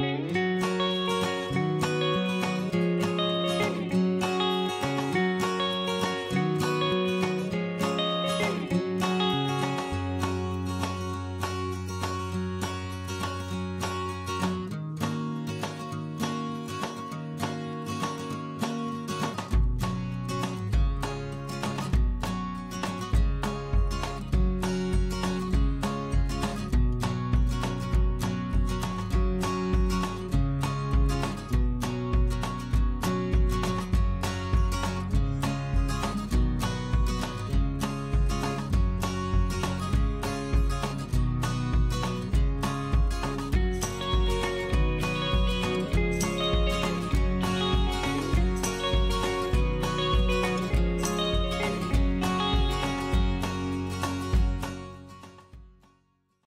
Música